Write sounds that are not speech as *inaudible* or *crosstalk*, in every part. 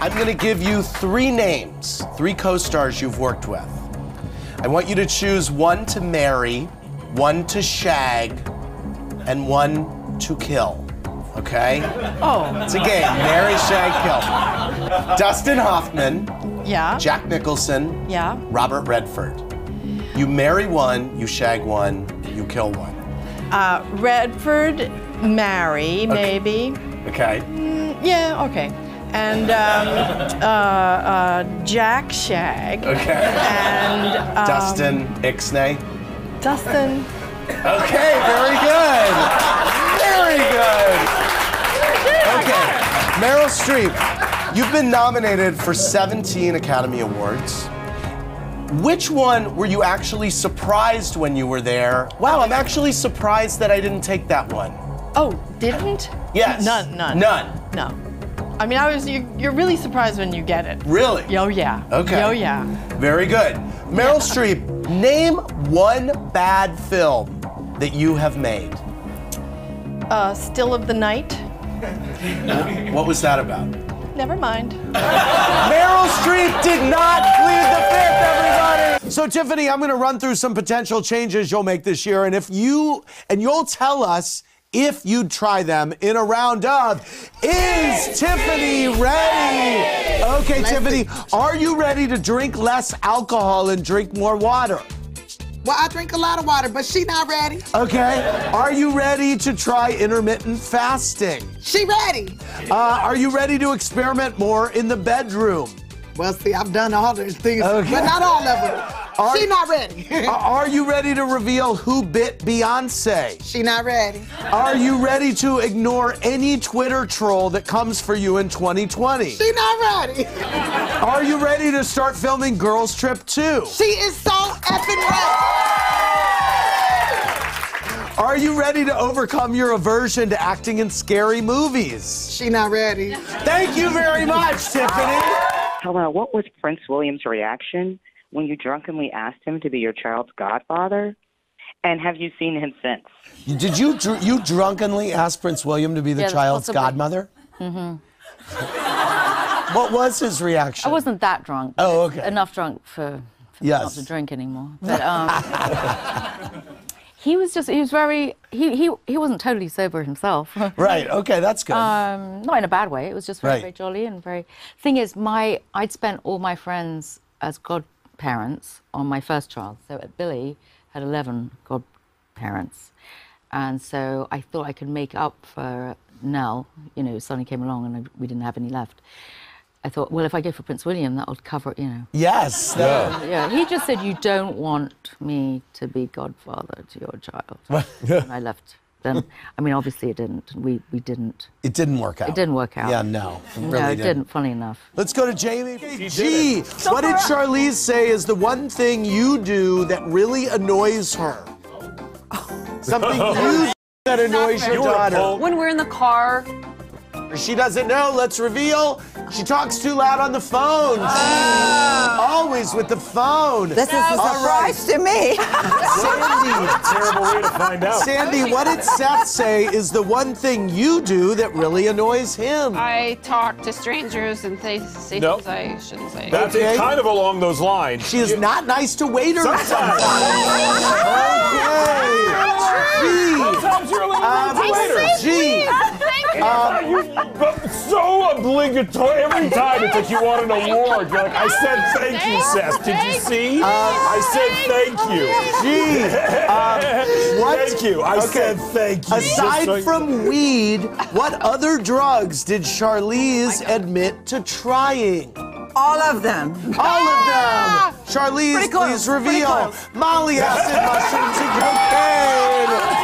I'm going to give you three names, three co stars you've worked with. I want you to choose one to marry, one to shag, and one to kill. Okay? Oh, It's a game. Marry, shag, kill. Dustin Hoffman, yeah. Jack Nicholson, Yeah. Robert Redford. You marry one, you shag one, you kill one. Uh, Redford, marry, maybe. Okay? Yeah, okay. And um, uh, uh, Jack Shag. Okay. And um, Dustin Ixnay. Dustin. Okay, very good. Very good. Okay, Meryl Streep, you've been nominated for 17 Academy Awards. Which one were you actually surprised when you were there? Wow, I'm actually surprised that I didn't take that one. Oh, didn't? Yes. None, none. None. No. I mean, I was. You, you're really surprised when you get it. Really? Oh yeah. Okay. Oh yeah. Very good. Meryl Streep, name one bad film that you have made. Uh, Still of the night. *laughs* What was that about? Never mind. Meryl Streep did not plead the fifth, everybody. So, Tiffany, I'm going to run through some potential changes you'll make this year, and if you and you'll tell us if you'd try them in a round of Is Tiffany ready? Okay, Tiffany, are you ready to drink less alcohol and drink more water? Well, I drink a lot of water, but she not ready. Okay. Are you ready to try intermittent fasting? She ready. Uh, are you ready to experiment more in the bedroom? Well, see, I've done all those things, Okay. but not all of them. Are- she not ready. Are you ready to reveal who bit Beyonce? she not ready. Are you ready to ignore any Twitter troll that comes for you in 2020? She not ready. Are you ready to start filming Girls Trip 2? She is so effing ready. Are you ready to overcome your aversion to acting in scary movies? She not ready. Thank you very much, Tiffany. Hello, what was Prince William's reaction when you drunkenly asked him to be your child's godfather? And have you seen him since? Did you dr- you drunkenly ask Prince William to be the Yes, child's possibly. godmother? Mm-hmm. what was his reaction? I wasn't that drunk. Oh, okay. Enough drunk for, for Yes. not to drink anymore. But um, *laughs* he was just, he was very, he, he, he wasn't totally sober himself. *laughs* Right. Okay, that's good. Um, not in a bad way. It was just very, Right. very jolly and very. Thing is, my I'd spent all my friends as godparents on my first child. So at Billy had eleven godparents, and so I thought I could make up for Nell. You know, Sonny came along and I, we didn't have any left. I thought, well, if I go for Prince William, that'll cover, you know. yes. that- Yeah, he just said, you don't want me to be godfather to your child. and I left. Then, I mean, obviously it didn't. We we didn't. It didn't work out. It didn't work out. Yeah, no. It no, really it didn't. Funny enough. Let's go to Jamie. G. What did Charlize say is the one thing you do that really annoys her? *laughs* Something you that annoys your daughter. When we're in the car, She doesn't know. Let's reveal. She talks too loud on the phone. Always with the phone. This is a All right. surprise to me. *laughs* Sandy. Terrible way to find out. Sandy, what did Seth say is the one thing you do that really annoys him? I talk to strangers and they say Nope. things I shouldn't say. That's Okay. kind of along those lines. She is not nice to waiters. Sometimes. Okay. G. Sometimes you're a little Um, rude to waiters. But so obligatory. Every time it's like you want an award. You're like, I said thank you, Seth. Did you see? I said thank you. G. Um, what? Thank you. I Okay. said thank you. Just so Aside you- from weed, what other drugs did Charlize admit to trying? All of them. All of them. Charlize, Pretty close, please reveal. Molly acid, mushrooms, and cocaine. *laughs*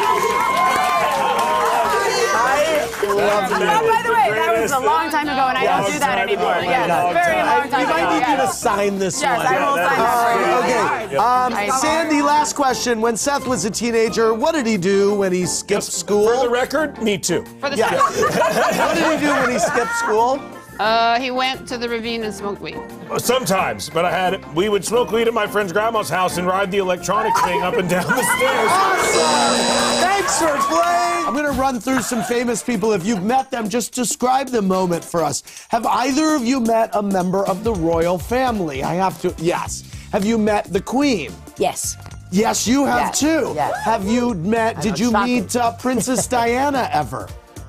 I love you. by the way, that was a long time ago and I don't do that anymore. Yes, very long time We might need you to sign this Yes, one. I will sign that. Okay. Um, Sandy, last question. When Seth was a teenager, what did he do when he skipped school? For the record, me too. For the Yeah. *laughs* what did he do when he skipped school? Uh, he went to the ravine and smoked weed. Sometimes, but I had we would smoke weed at my friend's grandma's house and ride the electronic thing up and down the stairs. Awesome! Thanks for playing. I'm going to run through some famous people. If you've met them, just describe the moment for us. Have either of you met a member of the royal family? I have to. Yes. Have you met the Queen? Yes. Yes, you have Yes, too. yes. Have you met? Did you shocking. meet uh, Princess *laughs* Diana ever?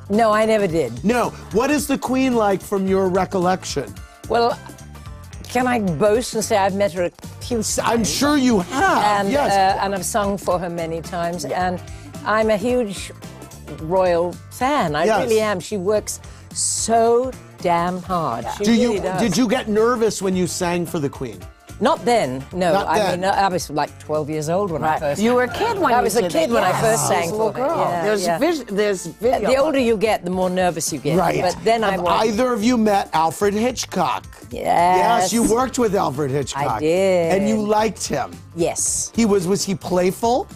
No, I never did. No. What is the Queen like from your recollection? Well, can I boast and say I've met her a few times? I'm sure you have. and, yes. uh, and I've sung for her many times. And I'm a huge royal fan. I Yes. really am. She works so damn hard. She Do really you does. did you get nervous when you sang for the Queen? Not then. No, Not I then. mean I was like 12 years old when I first. You were a kid when I you was a kid it, when I yes. first sang Little girl. Yeah, There's yeah. vis- there's video. The older you get, the more nervous you get. Right. But then I have was. either of you met Alfred Hitchcock? Yes. Yes, you worked with Alfred Hitchcock. I did. And you liked him. Yes. He was was he playful?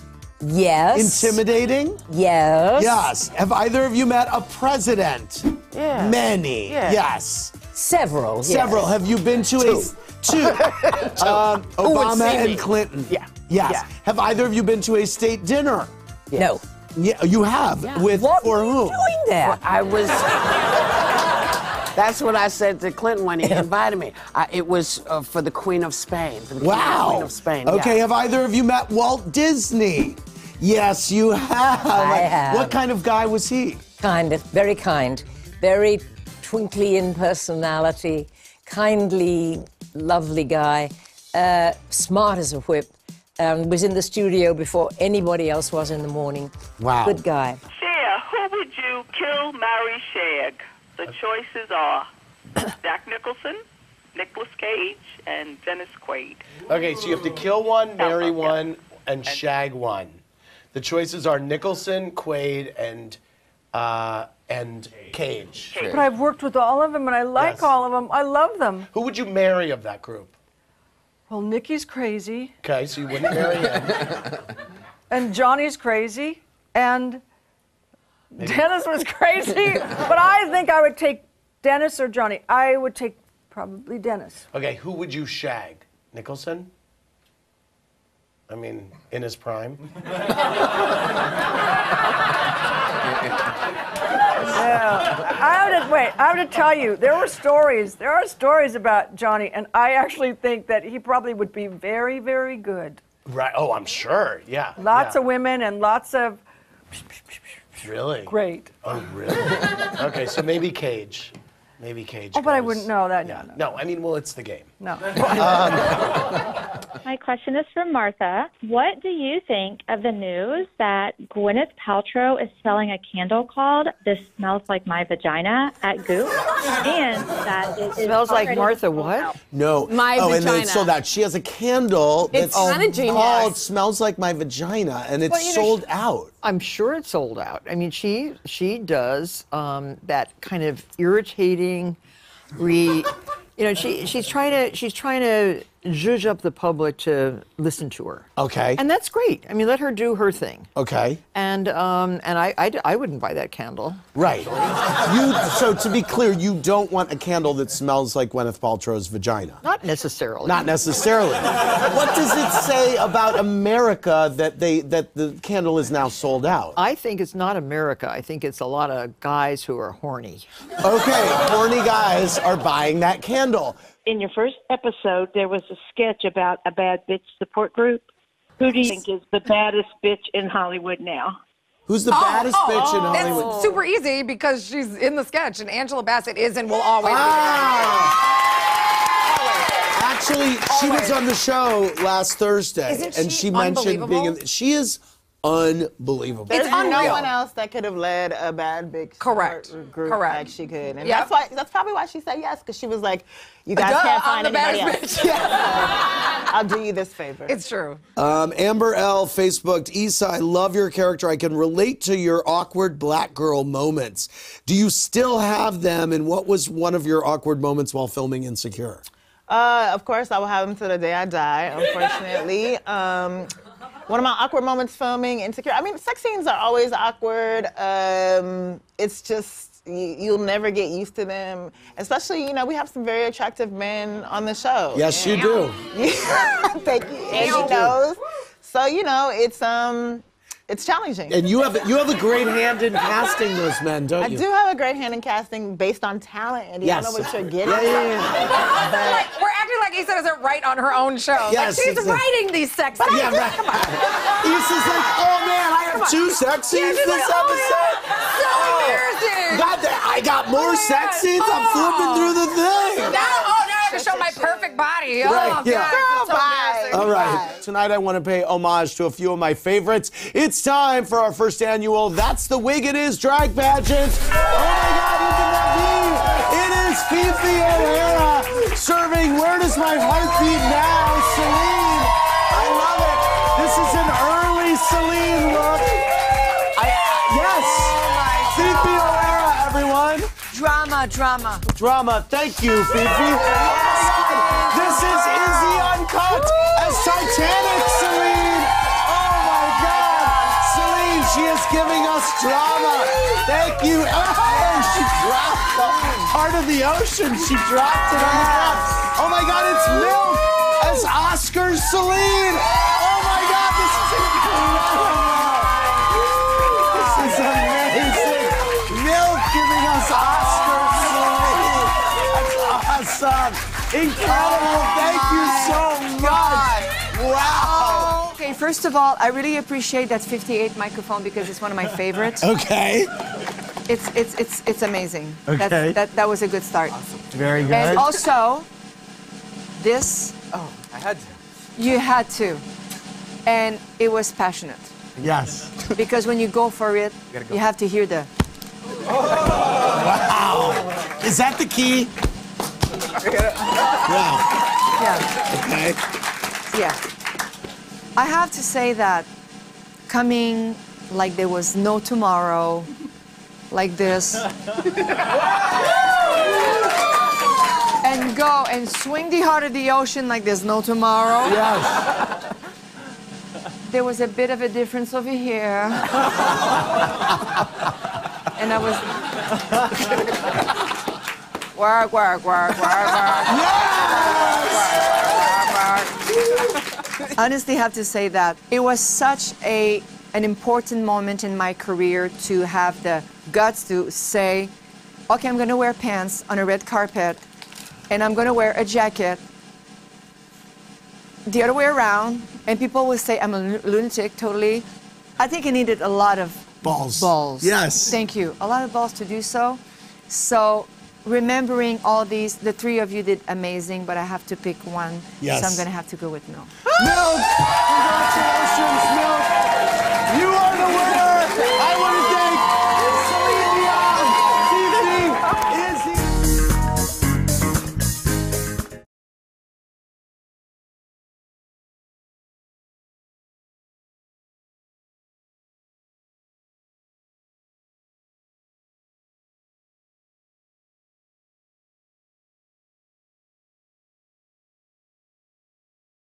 Yes. Intimidating? Yes. Yes. Have either of you met a president? Yeah. Many. Yeah. Yes. Several. yes. Several. Have you been to a two? *laughs* um, Obama see and? Clinton. Yeah. Yes. Yeah. Have either of you been to a state dinner? No. Yeah, you have. With What for who? you whom? doing there? I was. *laughs* That's what I said to Clinton when he invited me. I, it was uh, for the Queen of Spain. For the Wow. Queen of Spain. Okay, yeah. have either of you met Walt Disney? Yes, you have. I have. What kind of guy was he? Kind, very kind, very twinkly in personality, kindly, lovely guy, uh, smart as a whip. Um, was in the studio before anybody else was in the morning. Wow. Good guy. Cher, who would you kill, marry, shag? The choices are *coughs* Jack Nicholson, Nicolas Cage, and Dennis Quaid. Okay, so you have to kill one, marry one, and shag one. The choices are Nicholson, Quaid, and uh, and Cage. But I've worked with all of them and I like Yes. all of them. I love them. Who would you marry of that group? Well, Nikki's crazy Okay, so you wouldn't marry him. *laughs* and Johnny's crazy and Dennis was crazy. *laughs* but I think I would take Dennis or Johnny. I would take probably Dennis. Okay, who would you shag? Nicholson? I mean, in his prime. *laughs* I have to wait. I have to tell you, there were stories. There are stories about Johnny, and I actually think that he probably would be very, very good. Right. Oh, I'm sure. Yeah. Lots yeah. of women and lots of Really? great. Oh, really? okay, so maybe Cage. Maybe Cage. Oh, but I wouldn't know that. Yeah. No, No, I mean, well, it's the game. no. *laughs* Um, My question is for Martha. What do you think of the news that Gwyneth Paltrow is selling a candle called "This Smells Like My Vagina" at Goop, and that it is Smells like Martha what? out? No. My oh, and then vagina. it's sold out. She has a candle It's that's kinda genius. called "Smells Like My Vagina," and it's Well, you know, sold she- out. I'm sure it's sold out. I mean, she she does um, that kind of irritating, re, you know, she she's trying to she's trying to zhuzh up the public to listen to her. Okay. And that's great. I mean, let her do her thing. Okay. And um, and I, I I wouldn't buy that candle. Right. You. So to be clear, you don't want a candle that smells like Gwyneth Paltrow's vagina. Not necessarily. Not necessarily. what does it say about America that they that the candle is now sold out? I think it's not America. I think it's a lot of guys who are horny. Okay, horny guys are buying that candle. In your first episode, there was a sketch about a bad bitch support group. Who do you think is the baddest bitch in Hollywood now? Who's the baddest bitch in Hollywood? Oh. It's super easy because she's in the sketch, and Angela Bassett is and will always Ah! Actually, she was on the show last Thursday, Isn't and she she mentioned being. In, she is unbelievable. It's There's no one else that could have led a bad big Correct. group Correct. like she could, and Yep. that's why. That's probably why she said yes, because she was like, "You guys Duh, can't I'm find the anybody else. bitch. *laughs* I'll do you this favor." It's true. Um, Amber L. Facebooked, Issa, I love your character. I can relate to your awkward black girl moments. Do you still have them? And what was one of your awkward moments while filming Insecure? Uh, of course, I will have them to the day I die. Unfortunately, *laughs* um, one of my awkward moments filming Insecure. I mean, sex scenes are always awkward. Um, it's just You, you'll never get used to them. Especially, you know, we have some very attractive men on the show. Yes, you do. *laughs* Thank you. And you he knows. So you know, it's um, it's challenging. And you have you have a great hand in casting those men, don't I you? I do have a great hand in casting based on talent, and Yes. I don't know what you're getting. Yeah, yeah, yeah. We're like- we're acting like Issa doesn't write on her own show. Yes, like she's exactly. writing these sex scenes. Yeah, right. Come on. Issa's like, oh man, I have two sex scenes she's this like, oh, episode. yeah. So oh, embarrassing. God, I got more oh, sex scenes. I'm flipping oh. through the thing. Now, oh, now I have to show my perfect body. Oh, Right, God. yeah. All right. Tonight I want to pay homage to a few of my favorites. It's time for our first annual That's the Wig It Is drag pageant. Oh my God, who can that be? It is Fifi O'Hara serving Where Does My Heart Beat Now? Celine. I love it. This is an early Celine look. I, yes. Oh, Fifi O'Hara, everyone. Drama, drama. Drama. Thank you, Fifi. Drama. Thank you. Oh, she dropped the part of the ocean. She dropped it on the ground. Oh my God, it's Milk as Oscar Celine. Oh my God, this is incredible. This is amazing. Milk giving us Oscar Celine. That's awesome. Incredible. Thank you so much. Wow. Okay, first of all, I really appreciate that 58 microphone because it's one of my favorites. *laughs* Okay. It's it's it's it's amazing. Okay. That's, that that was a good start. Awesome. Very good. And also, this Oh, I had to. you had to, and it was passionate Yes. because when you go for it, gotta go. you have to hear the. Oh. Wow. Is that the key? Wow. Yeah. Okay. Yeah. I have to say that coming like there was no tomorrow, like this, *laughs* and go and swing the heart of the ocean like there's no tomorrow. Yes. There was a bit of a difference over here. and I was. *laughs* Work, work, work, work, work. *laughs* honestly have to say that it was such a an important moment in my career to have the guts to say, okay, I'm gonna wear pants on a red carpet and I'm gonna wear a jacket the other way around, and people will say I'm a lunatic totally. I think it needed a lot of Balls. balls. Yes. Thank you. A lot of balls to do so. So remembering all these, the three of you did amazing, but I have to pick one. Yes. So I'm gonna have to go with no. Milk. Congratulations, Milk.